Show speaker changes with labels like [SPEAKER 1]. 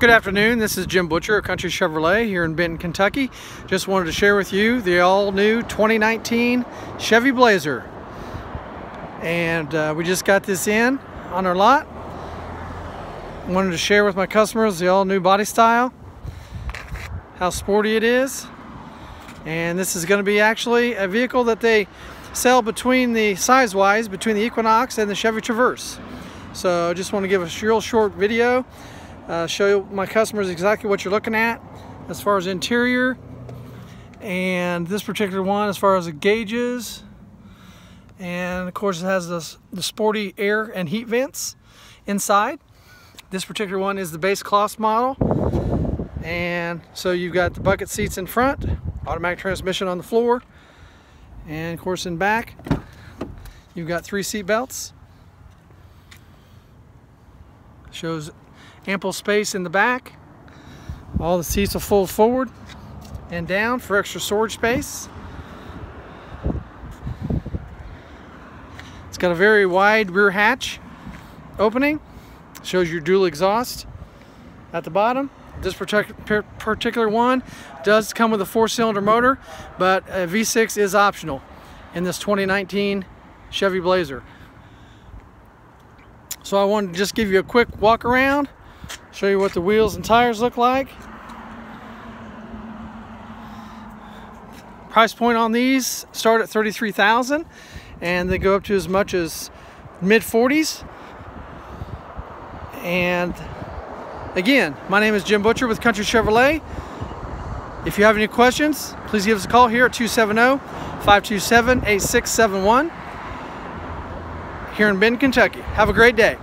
[SPEAKER 1] Good afternoon, this is Jim Butcher of Country Chevrolet here in Benton, Kentucky. Just wanted to share with you the all-new 2019 Chevy Blazer. And uh, we just got this in on our lot. Wanted to share with my customers the all-new body style, how sporty it is. And this is going to be actually a vehicle that they sell between the size-wise between the Equinox and the Chevy Traverse. So I just want to give a real short video uh, show my customers exactly what you're looking at as far as interior and this particular one as far as the gauges. And of course it has this, the sporty air and heat vents inside. This particular one is the base cloth model. And so you've got the bucket seats in front automatic transmission on the floor and of course in back you've got three seat belts shows ample space in the back. All the seats will fold forward and down for extra storage space. It's got a very wide rear hatch opening. Shows your dual exhaust at the bottom. This particular one does come with a four-cylinder motor, but a V6 is optional in this 2019 Chevy Blazer. So I wanted to just give you a quick walk around Show you what the wheels and tires look like. Price point on these start at 33,000 and they go up to as much as mid 40s. And again, my name is Jim Butcher with Country Chevrolet. If you have any questions, please give us a call here at 270-527-8671 here in Benton, Kentucky. Have a great day.